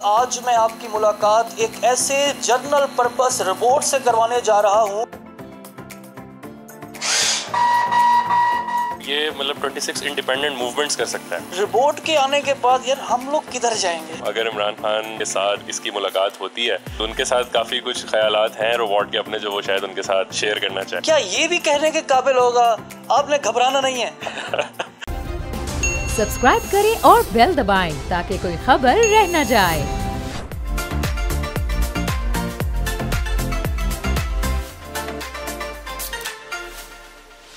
आज मैं आपकी मुलाकात एक ऐसे जर्नल पर्पस रिपोर्ट से करवाने जा रहा हूँ। ये मतलब 26 इंडिपेंडेंट मूवमेंट्स कर सकता है। रिपोर्ट के आने के बाद यार हम लोग किधर जाएँगे? अगर इमरान खान के साथ इसकी मुलाकात होती है तो उनके साथ काफ़ी कुछ ख्याल हैं रोबोट के अपने जो वो शायद उनके साथ शेयर करना चाहे। क्या ये भी कहने के काबिल होगा? आपने घबराना नहीं है। सब्सक्राइब करें और बेल दबाएँ ताकि कोई खबर रह न जाए।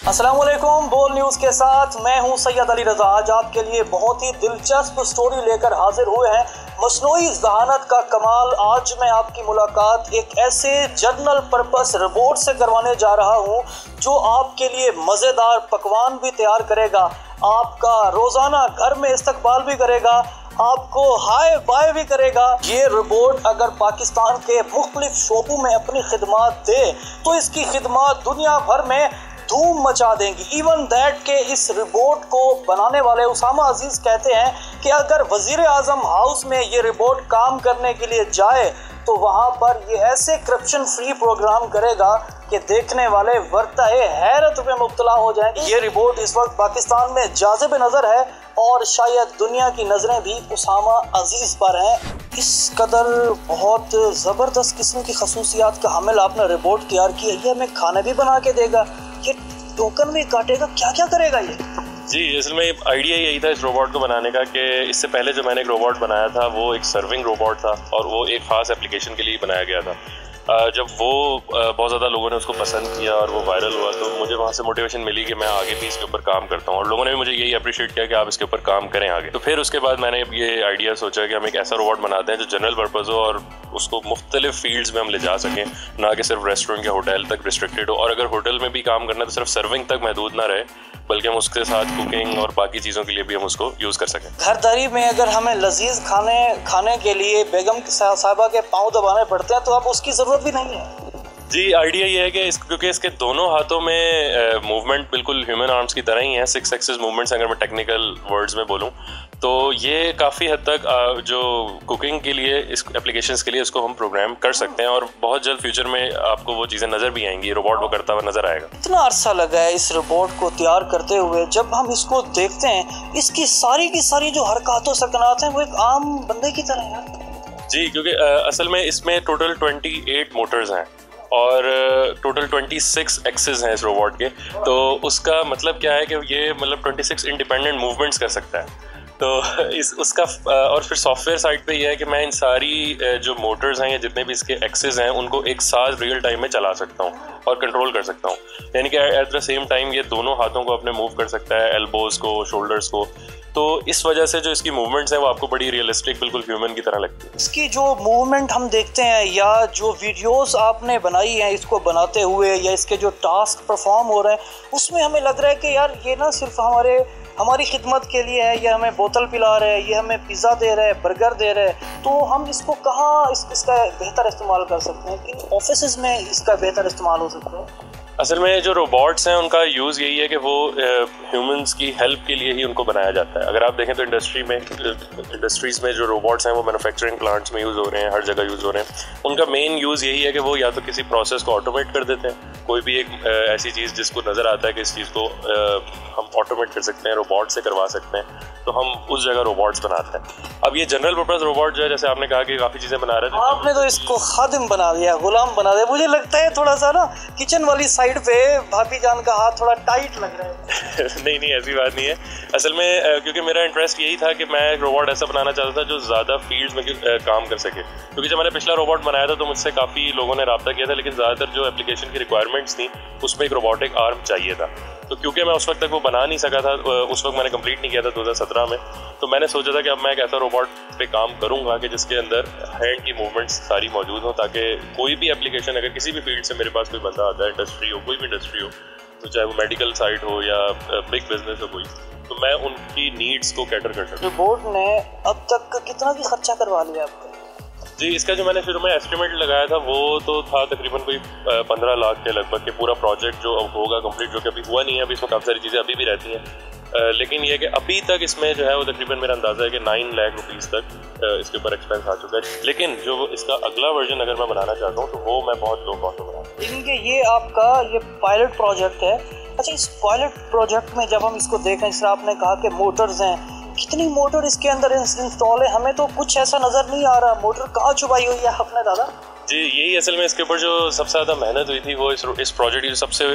वालेकुम, बोल न्यूज़ के साथ मैं हूँ सैयद अली रजा। आज आपके लिए बहुत ही दिलचस्प स्टोरी लेकर हाजिर हुए हैं मसनू जहानत का कमाल। आज मैं आपकी मुलाकात एक ऐसे जर्नल पर्पस रिपोर्ट से करवाने जा रहा हूँ जो आपके लिए मज़ेदार पकवान भी तैयार करेगा। आपका रोज़ाना घर में इस्तकबाल भी करेगा, आपको हाय बाय भी करेगा। ये रिपोर्ट अगर पाकिस्तान के मुख्तलिफ़ शोबों में अपनी खिदमत दे तो इसकी खिदमत दुनिया भर में धूम मचा देंगी। इवन दैट के इस रिपोर्ट को बनाने वाले उसामा अज़ीज़ कहते हैं कि अगर वज़ीर आज़म हाउस में ये रिबोट काम करने के लिए जाए तो वहाँ पर ये ऐसे करप्शन फ्री प्रोग्राम करेगा कि देखने वाले वर्ता हैरत में मुबतला हो जाएँगे ये रिपोर्ट इस वक्त पाकिस्तान में जाजिब नज़र है और शायद दुनिया की नज़रें भी उसामा अज़ीज़ पर हैं। इस कदर बहुत ज़बरदस्त किस्म की खसूसियात का हमल आपने रिपोर्ट तैयार की है ये हमें खाना भी बना के देगा। ये टोकन भी काटेगा क्या क्या करेगा ये? जी, असल में आइडिया यही था इस रोबोट को बनाने का कि इससे पहले जो मैंने एक रोबोट बनाया था, वो एक सर्विंग रोबोट था और वो एक ख़ास एप्लीकेशन के लिए बनाया गया था। जब वो बहुत ज़्यादा लोगों ने उसको पसंद किया और वो वायरल हुआ तो मुझे वहाँ से मोटिवेशन मिली कि मैं आगे भी इसके ऊपर काम करता हूँ। और लोगों ने भी मुझे यही अप्रिशिएट किया कि आप इसके ऊपर काम करें आगे। तो फिर उसके बाद मैंने ये आइडिया सोचा कि हम एक ऐसा रोबोट बनाते हैं जो जनरल पर्पज़ हो और उसको मुख्तलिफ़ फील्ड्स में हम ले जा सकें, ना कि सिर्फ़ रेस्टोरेंट या होटल तक रिस्ट्रिक्टेड हो। और अगर होटल में भी काम करना तो सिर्फ़ सर्विंग तक महदूद ना रहे। बल्कि हम उसके साथ कुकिंग और बाकी चीज़ों के लिए भी हम उसको यूज़ कर सकें। घरदारी में अगर हमें लजीज खाने खाने के लिए बेगम साहबा के पाँव दबाने पड़ते हैं तो अब उसकी ज़रूरत भी नहीं है। जी आइडिया ये है कि इस क्योंकि इसके दोनों हाथों में मूवमेंट बिल्कुल ह्यूमन आर्म्स की तरह ही है। सिक्स एक्सिस मूवमेंट्स अगर मैं टेक्निकल वर्ड्स में बोलूँ तो ये काफ़ी हद तक जो कुकिंग के लिए इस एप्लीकेशंस के लिए इसको हम प्रोग्राम कर सकते हैं और बहुत जल्द फ्यूचर में आपको वो चीज़ें नज़र भी आएँगी रोबोट वो करता हुआ नज़र आएगा। इतना अरसा लगा है इस रोबोट को तैयार करते हुए जब हम इसको देखते हैं इसकी सारी की सारी जो हरकतों सकनात हैं वो एक आम बंदे की तरह है। जी क्योंकि असल में इसमें टोटल ट्वेंटी एट मोटर्स हैं और टोटल 26 एक्सेस हैं इस रोबोट के। तो उसका मतलब क्या है कि ये मतलब 26 इंडिपेंडेंट मूवमेंट्स कर सकता है। तो इस, उसका और फिर सॉफ्टवेयर साइड पे ये है कि मैं इन सारी जो मोटर्स हैं या जितने भी इसके एक्सेस हैं, उनको एक साथ रियल टाइम में चला सकता हूँ और कंट्रोल कर सकता हूँ। यानी कि एट द सेम टाइम ये दोनों हाथों को अपने मूव कर सकता है एल्बोज को शोल्डर्स को। तो इस वजह से जो इसकी मूवमेंट्स हैं वो आपको बड़ी रियलिस्टिक बिल्कुल ह्यूमन की तरह लगती है। इसकी जो मूवमेंट हम देखते हैं या जो वीडियोस आपने बनाई हैं इसको बनाते हुए या इसके जो टास्क परफॉर्म हो रहे हैं उसमें हमें लग रहा है कि यार ये ना सिर्फ़ हमारे हमारी खिदमत के लिए है ये हमें बोतल पिला रहे हैं ये हमें पिज़्ज़ा दे रहे हैं बर्गर दे रहे हैं। तो हम इसको कहाँ इस, इसका बेहतर इस्तेमाल कर सकते हैं? किन ऑफ़िस में इसका बेहतर इस्तेमाल हो सकता है? असल में जो रोबोट्स हैं, उनका यूज़ यही है कि वो ह्यूमंस की हेल्प के लिए ही उनको बनाया जाता है। अगर आप देखें तो इंडस्ट्री में इंडस्ट्रीज़ में जो रोबोट्स हैं, वो मैन्युफैक्चरिंग प्लांट्स में यूज़ हो रहे हैं, हर जगह यूज़ हो रहे हैं। उनका मेन यूज़ यही है कि वो या तो किसी प्रोसेस को ऑटोमेट कर देते हैं कोई भी एक ऐसी चीज़ जिसको नज़र आता है कि इस चीज़ को हम ऑटोमेट कर सकते हैं रोबोट से करवा सकते हैं तो हम उस जगह रोबोट्स बनाते हैं। अब ये जनरल पर्पज रोबोट जो है जैसे आपने कहा कि काफ़ी चीज़ें बना रहे थे आपने तो इसको खादिम बना दिया गुलाम बना दिया। मुझे लगता है थोड़ा सा ना किचन वाली साइड पे भाभी जान का हाथ थोड़ा टाइट लग रहा है। नहीं नहीं ऐसी बात नहीं है। असल में क्योंकि मेरा इंटरेस्ट यही था कि मैं एक रोबोट ऐसा बनाना चाहता था जो ज़्यादा फ़ील्ड में काम कर सके। क्योंकि जब मैंने पिछला रोबोट बनाया था तो मुझसे काफ़ी लोगों ने रब्ता किया था लेकिन ज़्यादातर जो एप्लीकेशन की रिक्वायरमेंट्स थी, उसमें एक रोबोटिक आर्म चाहिए था। तो क्योंकि मैं उस वक्त तक वो बना नहीं सका था उस वक्त मैंने कंप्लीट नहीं किया था 2017 में तो मैंने सोचा था कि अब मैं एक ऐसा रोबोट पे काम करूँगा कि जिसके अंदर हैंड की मूवमेंट्स सारी मौजूद हो, ताकि कोई भी एप्लीकेशन अगर किसी भी फ़ील्ड से मेरे पास कोई बंदा आता है इंडस्ट्री हो, कोई भी इंडस्ट्री हो तो चाहे वो मेडिकल साइड हो या बिग बिज़नेस हो कोई तो मैं उनकी नीड्स को कैटर कर सकता बोर्ड ने अब तक कितना भी खर्चा करवा लिया आपको? जी, इसका जो मैंने शुरू में एस्टिमेट लगाया था, वो तो था तकरीबन कोई पंद्रह लाख के लगभग के पूरा प्रोजेक्ट जो अब होगा कंप्लीट जो कि अभी हुआ नहीं है, अभी इसमें काफ़ी सारी चीज़ें अभी भी रहती हैं। लेकिन ये कि अभी तक इसमें जो है वो तकरीबन मेरा अंदाज़ा है कि नाइन लाख रुपीज़ तक इसके ऊपर एक्सपेंस आ चुका है। लेकिन जो इसका अगला वर्जन अगर मैं बनाना चाहता हूँ तो वो मैं बहुत लो कॉस्ट में बनाऊँ लेकिन कि ये आपका, ये पायलट प्रोजेक्ट है। अच्छा इस पायलट प्रोजेक्ट में जब हम इसको देखें जिस आपने कहा कि मोटर्स हैं कितनी मोटर इसके अंदर इंस्टॉल है, हमें तो कुछ ऐसा नज़र नहीं आ रहा। मोटर कहाँ छुपाई हुई है, अपने दादा? जी, यही असल में इसके ऊपर जो सबसे ज़्यादा मेहनत हुई थी, वो इस इस प्रोजेक्ट की जो सबसे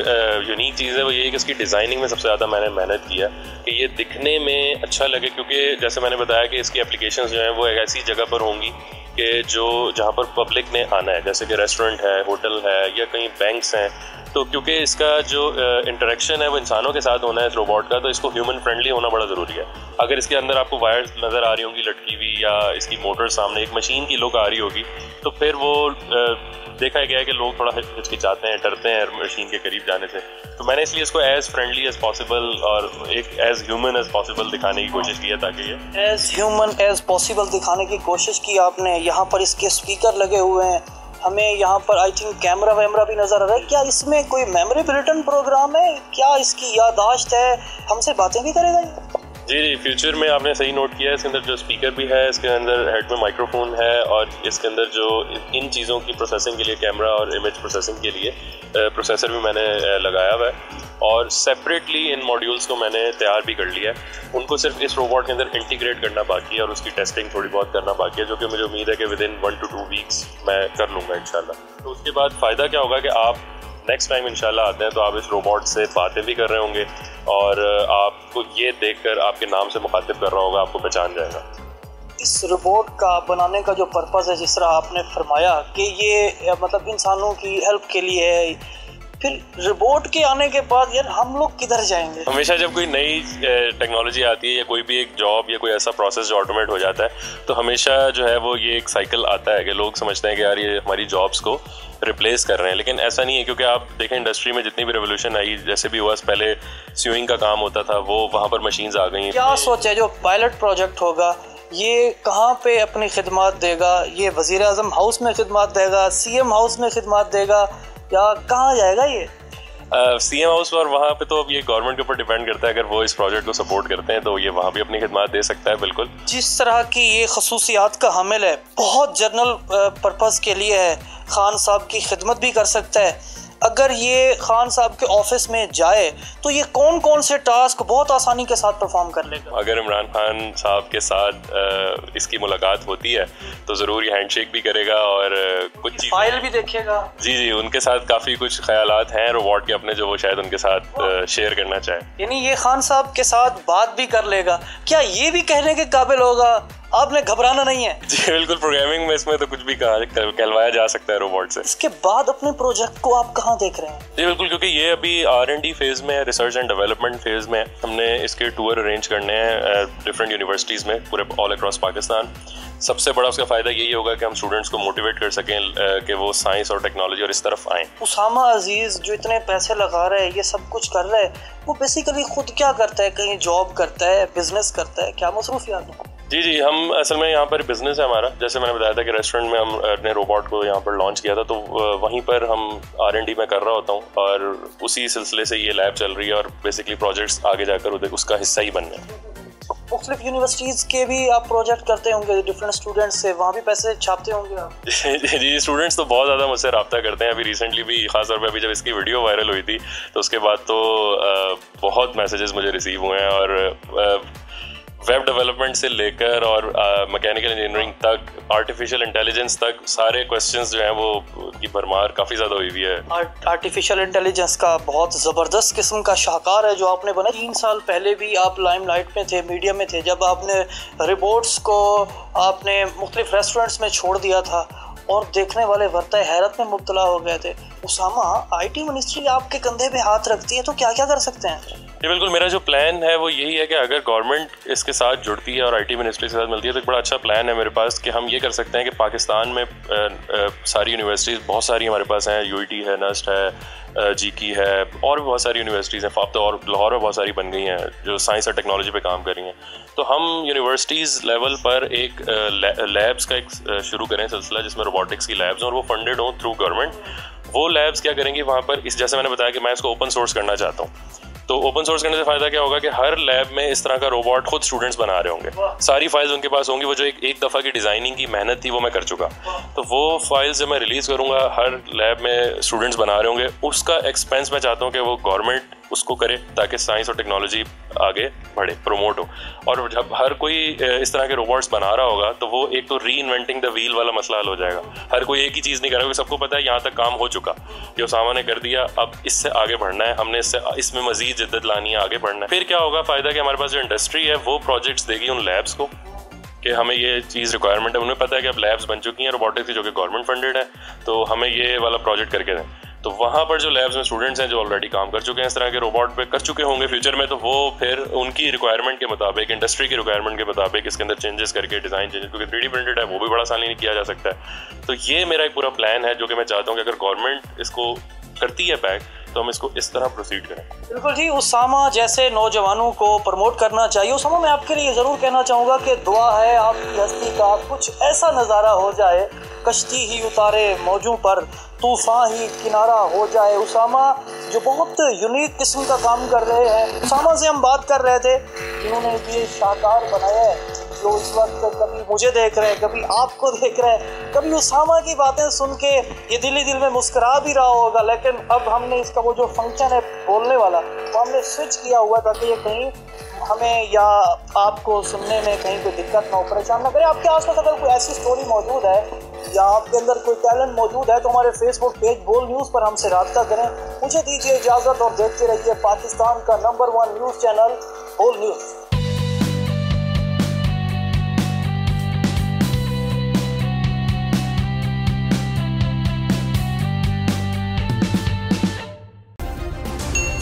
यूनिक चीज़ है, वो यही कि इसकी डिज़ाइनिंग में सबसे ज़्यादा मैंने मेहनत किया कि ये दिखने में अच्छा लगे, क्योंकि जैसे मैंने बताया कि इसकी एप्लीकेशन जो हैं, वो एक ऐसी जगह पर होंगी कि जो, जहाँ पर पब्लिक ने आना है, जैसे कि रेस्टोरेंट है होटल है, या कहीं बैंक्स हैं तो क्योंकि इसका जो इंटरेक्शन है, वो इंसानों के साथ होना है इस रोबोट का तो इसको ह्यूमन फ्रेंडली होना बड़ा ज़रूरी है। अगर इसके अंदर आपको वायर नज़र आ रही होंगी, लटकी हुई, या इसकी मोटर सामने एक मशीन की लुक आ रही होगी तो फिर वो देखा गया है कि लोग थोड़ा हिचकिचाते हैं, डरते हैं मशीन के करीब जाने से। तो मैंने इसलिए इसको एज फ्रेंडली एज पॉसिबल और एक एज ह्यूमन एज पॉसिबल दिखाने की कोशिश की है ताकि ये एज ह्यूमन एज पॉसिबल दिखाने की कोशिश की आपने। यहाँ पर इसके स्पीकर लगे हुए हैं। हमें यहाँ पर आई थिंक कैमरा वैमरा भी नज़र आ रहा है। क्या इसमें कोई मेमोरी रिटर्न प्रोग्राम है? क्या इसकी यादाश्त है? हमसे बातें भी करेगा जी जी फ्यूचर में आपने सही नोट किया है। इसके अंदर जो स्पीकर भी है, इसके अंदर हेड में माइक्रोफोन है और इसके अंदर जो इन चीज़ों की प्रोसेसिंग के लिए कैमरा और इमेज प्रोसेसिंग के लिए प्रोसेसर भी मैंने लगाया हुआ है। और सेपरेटली इन मॉड्यूल्स को मैंने तैयार भी कर लिया है। उनको सिर्फ़ इस रोबोट के अंदर इंटीग्रेट करना बाकी है और उसकी टेस्टिंग थोड़ी बहुत करना बाकी है, जो कि मुझे उम्मीद है कि within one to two weeks मैं कर लूँगा इन तो उसके बाद फ़ायदा क्या होगा कि आप नेक्स्ट टाइम इंशाल्लाह आते हैं तो आप इस रोबोट से बातें भी कर रहे होंगे और आपको ये देखकर आपके नाम से मुखातिब कर रहा होगा आपको पहचान जाएगा। इस रोबोट का बनाने का जो पर्पज़ है जिस तरह आपने फरमाया कि ये मतलब इंसानों की हेल्प के लिए है फिर रोबोट के आने के बाद यार हम लोग किधर जाएँगे? हमेशा जब कोई नई टेक्नोलॉजी आती है या कोई भी एक जॉब या कोई ऐसा प्रोसेस जो ऑटोमेट हो जाता है तो हमेशा जो है वो ये एक साइकिल आता है कि लोग समझते हैं कि यार ये हमारी जॉब्स को रिप्लेस कर रहे हैं। लेकिन ऐसा नहीं है क्योंकि आप देखें इंडस्ट्री में जितनी भी रेवोल्यूशन आई जैसे भी हुआ पहले स्विंग का काम होता था वो वहाँ पर मशीन आ गई। क्या सोचे जो पायलट प्रोजेक्ट होगा ये कहाँ पे अपनी खिदमत देगा? ये वज़ीर अजम हाउस में खिदमत देगा सी एम हाउस में खिदमत देगा या कहाँ जाएगा ये? सी एम हाउस और वहाँ पे तो अब ये गवर्नमेंट के ऊपर डिपेंड करता है अगर वो इस प्रोजेक्ट को सपोर्ट करते हैं तो ये वहाँ भी अपनी खिदमत दे सकता है बिल्कुल। जिस तरह की ये खसूसियात का हामिल है बहुत जनरल पर्पज़ के लिए है खान साहब की खिदमत भी कर सकता है। अगर ये खान साहब के ऑफ़िस में जाए तो ये कौन कौन से टास्क बहुत आसानी के साथ परफॉर्म कर लेगा? अगर इमरान खान साहब के साथ इसकी मुलाकात होती है तो ज़रूर ये हैंडशेक भी करेगा और कुछ फ़ाइल भी देखेगा। जी जी उनके साथ काफ़ी कुछ ख्याल हैं रोबोट के अपने जो वो शायद उनके साथ शेयर करना चाहे। यानी ये खान साहब के साथ बात भी कर लेगा। क्या ये भी कहने के काबिल होगा? आपने घबराना नहीं है। जी बिल्कुल प्रोग्रामिंग में इसमें तो कुछ भी कहा कहलवाया जा सकता है रोबोट से। इसके बाद अपने प्रोजेक्ट को आप कहाँ देख रहे हैं? जी बिल्कुल क्योंकि ये अभी आर एंड डी फ़ेज़ में रिसर्च एंड डेवलपमेंट फ़ेज़ में हमने इसके टूर अरेंज करने हैं डिफरेंट यूनिवर्सिटीज़ में पूरे ऑल अक्रॉस पाकिस्तान सबसे बड़ा उसका फ़ायदा यही होगा कि हम स्टूडेंट्स को मोटिवेट कर सकें कि वो साइंस और टेक्नोलॉजी और इस तरफ़ आए। उसामा अज़ीज़ जो इतने पैसे लगा रहे हैं ये सब कुछ कर रहे हैं वो बेसिकली खुद क्या करता है? कहीं जॉब करता है बिज़नेस करता है? क्या मसरूफियात जी जी हम असल में यहाँ पर बिज़नेस है हमारा। जैसे मैंने बताया था कि रेस्टोरेंट में हम अपने रोबोट को यहाँ पर लॉन्च किया था तो वहीं पर हम आर एन डी में कर रहा होता हूँ और उसी सिलसिले से ये लैब चल रही है और बेसिकली प्रोजेक्ट्स आगे जाकर उसका हिस्सा ही बन रहे मुख्तलिफ़ यूनिवर्सिटीज़ के भी आप प्रोजेक्ट करते होंगे डिफरेंट स्टूडेंट्स से वहाँ भी पैसे छापते होंगे आप? जी स्टूडेंट्स तो बहुत ज़्यादा मुझसे रब्ता करते हैं। अभी रिसेंटली भी खासतौर पर अभी जब इसकी वीडियो वायरल हुई थी तो उसके बाद तो बहुत मैसेजेस मुझे रिसीव हुए हैं और वेब डेवलपमेंट से लेकर और मैकेनिकल इंजीनियरिंग तक आर्टिफिशियल इंटेलिजेंस तक, सारे क्वेश्चंस जो हैं वो, की भरमार काफ़ी ज़्यादा हुई हुई है। आर्टिफिशियल इंटेलिजेंस का बहुत ज़बरदस्त किस्म का शाहकार है जो आपने बना। तीन साल पहले भी आप लाइम लाइट में थे मीडिया में थे, जब आपने रिपोर्ट्स को आपने मुख्तलिफ़ रेस्टोरेंट्स में छोड़ दिया था और देखने वाले वर्ता हैरत में मुबतला हो गए थे। उसामा आईटी मिनिस्ट्री आपके कंधे पे हाथ रखती है तो क्या क्या कर सकते हैं? ये बिल्कुल मेरा जो प्लान है वो यही है कि अगर गवर्नमेंट इसके साथ जुड़ती है और आईटी मिनिस्ट्री के साथ मिलती है तो एक बड़ा अच्छा प्लान है मेरे पास कि हम ये कर सकते हैं कि पाकिस्तान में आ, आ, सारी यूनिवर्सिटीज़ बहुत सारी हमारे पास हैं यू है नस्ट है जी की है, और भी बहुत सारी यूनिवर्सिटीज़ हैं फाफ्ता तो और लाहौर में बहुत सारी बन गई हैं, जो साइंस और टेक्नोलॉजी पे काम कर रही हैं। तो हम यूनिवर्सिटीज़ लेवल पर एक लैब्स का एक शुरू करें सिलसिला, जिसमें रोबोटिक्स की लैब्स और वो फंडेड हों थ्रू गवर्नमेंट वो लैब्स क्या करेंगी, वहाँ पर इस, जैसे मैंने बताया कि मैं इसको ओपन सोर्स करना चाहता हूँ। तो ओपन सोर्स करने से फ़ायदा क्या होगा कि हर लैब में इस तरह का रोबोट खुद स्टूडेंट्स बना रहे होंगे। सारी फाइल्स उनके पास होंगी, वो जो एक एक दफ़ा की डिज़ाइनिंग की मेहनत थी, वो मैं कर चुका। तो वो फाइल्स जब मैं रिलीज़ करूँगा, हर लैब में स्टूडेंट्स बना रहे होंगे, उसका एक्सपेंस मैं चाहता हूँ कि वो गवर्नमेंट उसको करे ताकि साइंस और टेक्नोलॉजी आगे बढ़े प्रमोट हो। और जब हर कोई इस तरह के रोबोट्स बना रहा होगा तो वो एक तो री इन्वेंटिंग द व्हील वाला मसला हल हो जाएगा। हर कोई एक ही चीज़ नहीं कर करेगा सबको पता है यहाँ तक काम हो चुका। जो उसामा ने कर दिया, अब इससे आगे बढ़ना है, हमने इससे, इसमें मजीद जिद्दत लानी है, आगे बढ़ना है। फिर क्या होगा, फ़ायदा कि हमारे पास जो इंडस्ट्री है, वो प्रोजेक्ट्स देगी उन लैब्स को, कि हमें ये चीज़ रिक्वायरमेंट है। उन्हें पता है कि अब लैब्स बन चुकी हैं रोबोटिक्स की, जो कि गवर्नमेंट फंडेड है तो हमें ये वाला प्रोजेक्ट करके दें। तो वहाँ पर जो लैब्स में स्टूडेंट्स हैं जो ऑलरेडी काम कर चुके हैं, इस तरह के रोबोट पे कर चुके होंगे फ्यूचर में तो वो फिर उनकी रिक्वायरमेंट के मुताबिक इंडस्ट्री की रिक्वायरमेंट के मुताबिक इसके अंदर चेंजेस करके डिज़ाइन चेंजेस क्योंकि थ्री प्रिंटेड है, वो भी बड़ा आसानी किया जा सकता है। तो ये मेरा एक पूरा प्लान है, जो कि मैं चाहता हूँ कि अगर गवर्नमेंट इसको करती है बैक तो हम इसको इस तरह प्रोसीड करें। बिल्कुल जी, उसामा जैसे नौजवानों को प्रमोट करना चाहिए। उसामा, मैं आपके लिए ज़रूर कहना चाहूँगा कि दुआ है आपकी हस्ती का कुछ ऐसा नज़ारा हो जाए, कश्ती ही उतारे मौजों पर। तूफ़ान ही किनारा हो जाए। उसामा, जो बहुत यूनिक किस्म का काम कर रहे हैं, उसामा से हम बात कर रहे थे। इन्होंने ये शाहकार बनाया है, जो इस वक्त कभी मुझे देख रहे हैं, कभी आपको देख रहे हैं। कभी उसामा की बातें सुन के ये दिली दिल में मुस्करा भी रहा होगा, लेकिन अब हमने इसका वो जो फ़ंक्शन है बोलने वाला, वो तो हमने स्विच किया हुआ ताकि ये कहीं हमें या आपको सुनने में कहीं कोई दिक्कत ना हो, परेशान ना करें। आपके आसपास अगर कोई ऐसी स्टोरी मौजूद है, या आपके अंदर कोई टैलेंट मौजूद है तो हमारे फेसबुक पेज बोल न्यूज़ पर हमसे रबता करें। मुझे दीजिए इजाज़त और देखते रहिए पाकिस्तान का number one news channel Bol news